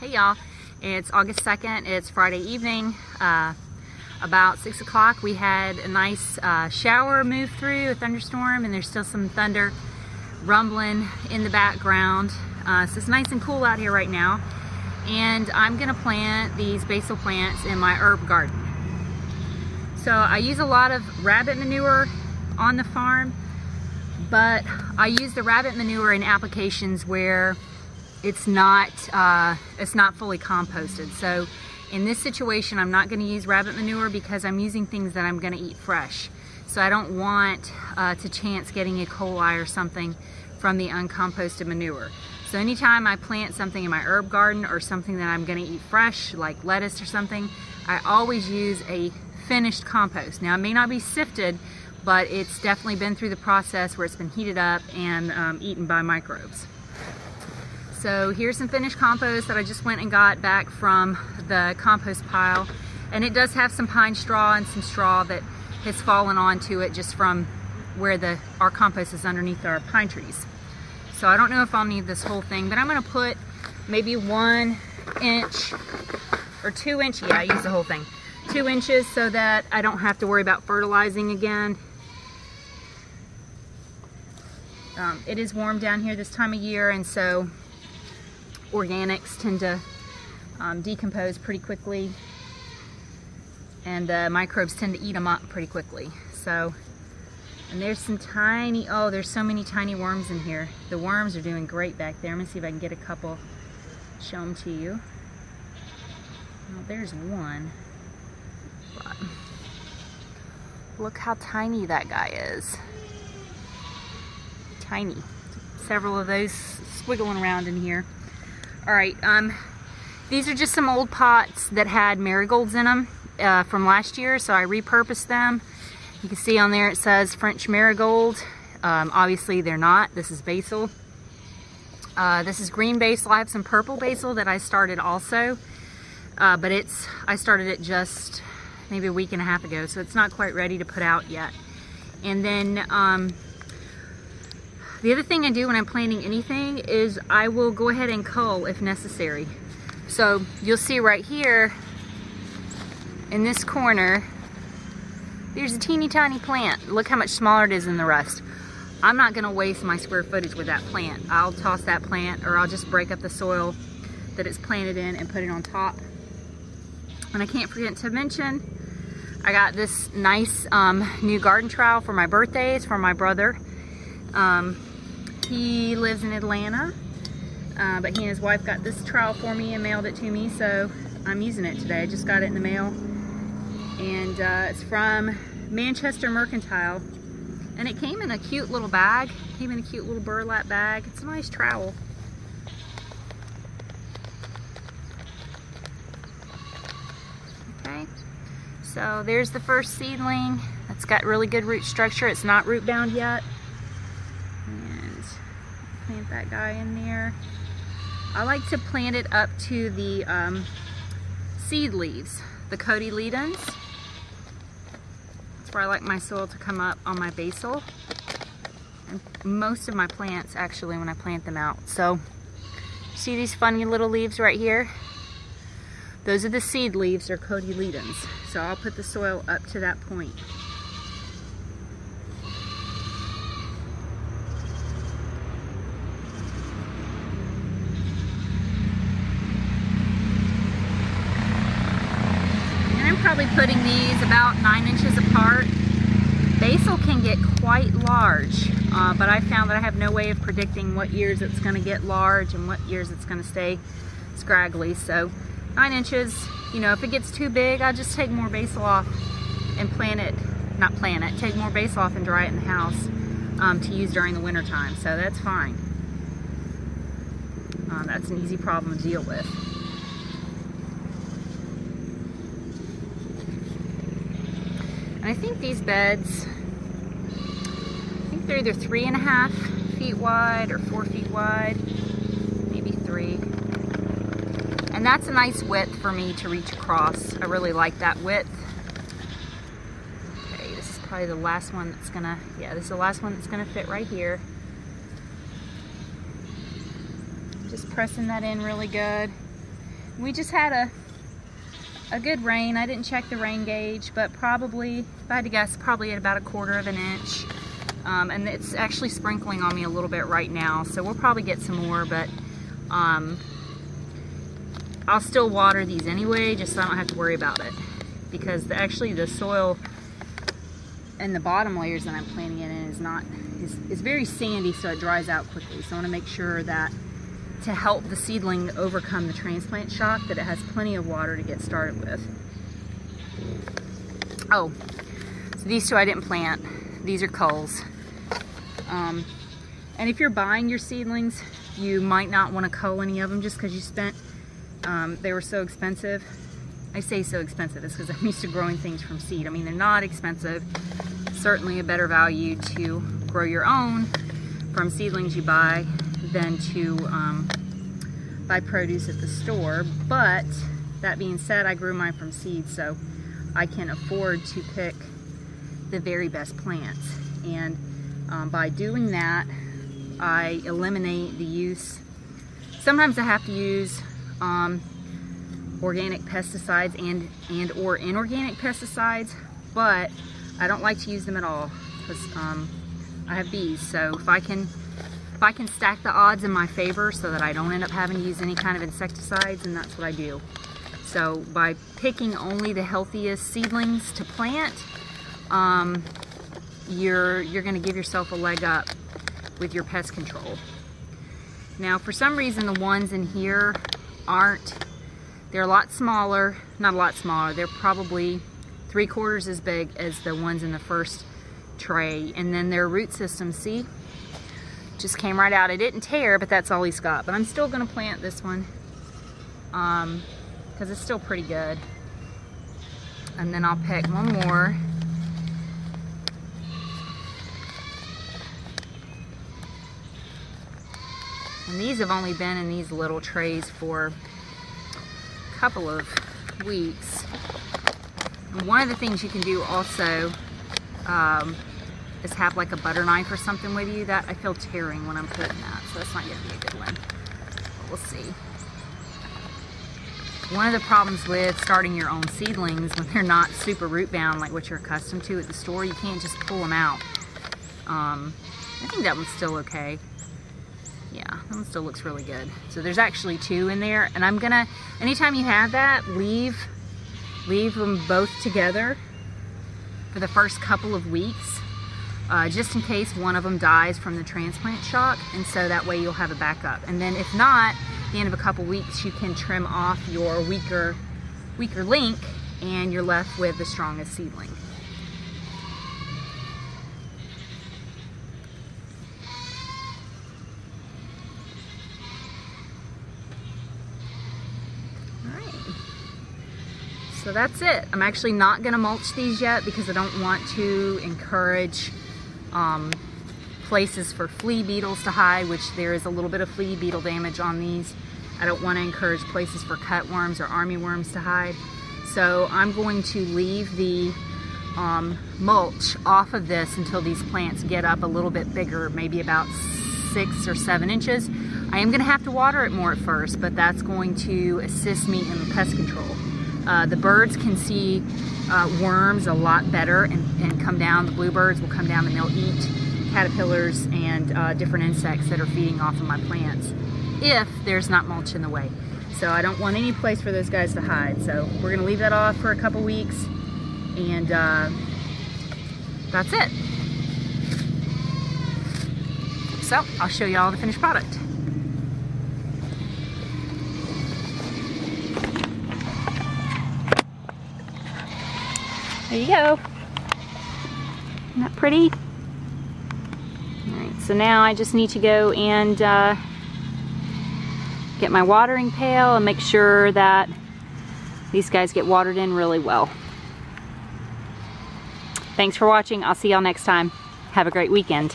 Hey y'all, it's August 2nd, it's Friday evening. Uh, about 6 o'clock we had a nice uh, shower move through, a thunderstorm, and there's still some thunder rumbling in the background. Uh, so it's nice and cool out here right now. And I'm gonna plant these basil plants in my herb garden. So I use a lot of rabbit manure on the farm, but I use the rabbit manure in applications where it's not uh, it's not fully composted. So in this situation, I'm not going to use rabbit manure because I'm using things that I'm going to eat fresh. So I don't want uh, to chance getting E. coli or something from the uncomposted manure. So anytime I plant something in my herb garden or something that I'm going to eat fresh, like lettuce or something, I always use a finished compost. Now it may not be sifted, but it's definitely been through the process where it's been heated up and um, eaten by microbes. So here's some finished compost that I just went and got back from the compost pile. And it does have some pine straw and some straw that has fallen onto it just from where the our compost is underneath our pine trees. So I don't know if I'll need this whole thing, but I'm gonna put maybe one inch or two inch, yeah, I use the whole thing. Two inches so that I don't have to worry about fertilizing again. Um, it is warm down here this time of year and so organics tend to um, decompose pretty quickly and the microbes tend to eat them up pretty quickly. So, and there's some tiny, oh, there's so many tiny worms in here. The worms are doing great back there. I'm gonna see if I can get a couple, show them to you. There's one. Look how tiny that guy is. Tiny. Several of those squiggling around in here. All right, um, these are just some old pots that had marigolds in them uh, from last year, so I repurposed them. You can see on there it says French marigold. Um, obviously they're not, this is basil. Uh, this is green basil, I have some purple basil that I started also, uh, but it's, I started it just maybe a week and a half ago, so it's not quite ready to put out yet. And then, um, the other thing I do when I'm planting anything is I will go ahead and cull if necessary. So you'll see right here in this corner, there's a teeny tiny plant. Look how much smaller it is than the rest. I'm not gonna waste my square footage with that plant. I'll toss that plant or I'll just break up the soil that it's planted in and put it on top. And I can't forget to mention, I got this nice um, new garden trowel for my birthdays for my brother. Um, he lives in Atlanta, uh, but he and his wife got this trowel for me and mailed it to me, so I'm using it today. I just got it in the mail. And uh, it's from Manchester Mercantile. And it came in a cute little bag. Came in a cute little burlap bag. It's a nice trowel. Okay, so there's the first seedling. It's got really good root structure. It's not root bound yet that guy in there. I like to plant it up to the um, seed leaves, the cotyledons. That's where I like my soil to come up on my basil. And most of my plants actually when I plant them out. So see these funny little leaves right here? Those are the seed leaves or cotyledons. So I'll put the soil up to that point. probably putting these about nine inches apart. Basil can get quite large, uh, but I found that I have no way of predicting what years it's going to get large and what years it's going to stay scraggly. So nine inches, you know, if it gets too big, I'll just take more basil off and plant it, not plant it, take more basil off and dry it in the house um, to use during the winter time. So that's fine. Uh, that's an easy problem to deal with. I think these beds, I think they're either three and a half feet wide or four feet wide, maybe three. And that's a nice width for me to reach across. I really like that width. Okay, this is probably the last one that's gonna, yeah, this is the last one that's gonna fit right here. Just pressing that in really good. we just had a a good rain. I didn't check the rain gauge, but probably, if I had to guess, probably at about a quarter of an inch. Um, and it's actually sprinkling on me a little bit right now, so we'll probably get some more, but um, I'll still water these anyway, just so I don't have to worry about it. Because the, actually the soil and the bottom layers that I'm planting it in is not, is, is very sandy, so it dries out quickly. So I wanna make sure that to help the seedling overcome the transplant shock that it has plenty of water to get started with. Oh, so these two I didn't plant. These are culls. Um, and if you're buying your seedlings, you might not want to cull any of them just because you spent, um, they were so expensive. I say so expensive, it's because I'm used to growing things from seed. I mean, they're not expensive. Certainly a better value to grow your own from seedlings you buy than to um, buy produce at the store. But that being said, I grew mine from seed, so I can afford to pick the very best plants. And um, by doing that, I eliminate the use. Sometimes I have to use um, organic pesticides and, and or inorganic pesticides, but I don't like to use them at all because um, I have bees. So if I can if I can stack the odds in my favor so that I don't end up having to use any kind of insecticides, and that's what I do. So by picking only the healthiest seedlings to plant, um, you're, you're gonna give yourself a leg up with your pest control. Now, for some reason, the ones in here aren't, they're a lot smaller, not a lot smaller, they're probably three quarters as big as the ones in the first tray. And then their root system, see, just came right out. It didn't tear, but that's all he's got. But I'm still gonna plant this one um, because it's still pretty good. And then I'll pick one more. And these have only been in these little trays for a couple of weeks. And one of the things you can do also um, is have like a butter knife or something with you. That I feel tearing when I'm putting that, so that's not going to be a good one. But we'll see. One of the problems with starting your own seedlings when they're not super root bound like what you're accustomed to at the store, you can't just pull them out. Um, I think that one's still okay. Yeah, that one still looks really good. So there's actually two in there, and I'm gonna, anytime you have that, leave, leave them both together for the first couple of weeks uh, just in case one of them dies from the transplant shock and so that way you'll have a backup. And then if not the end of a couple weeks you can trim off your weaker weaker link and you're left with the strongest seedling. So that's it. I'm actually not gonna mulch these yet because I don't want to encourage um, places for flea beetles to hide, which there is a little bit of flea beetle damage on these. I don't want to encourage places for cutworms or army worms to hide. So I'm going to leave the um, mulch off of this until these plants get up a little bit bigger, maybe about six or seven inches. I am going to have to water it more at first, but that's going to assist me in pest control. Uh, the birds can see uh, worms a lot better and, and, come down. The bluebirds will come down and they'll eat caterpillars and uh, different insects that are feeding off of my plants if there's not mulch in the way. So I don't want any place for those guys to hide. So we're gonna leave that off for a couple weeks and uh, that's it. So I'll show you all the finished product. There you go. Isn't that pretty? Alright, so now I just need to go and uh, get my watering pail and make sure that these guys get watered in really well. Thanks for watching. I'll see y'all next time. Have a great weekend.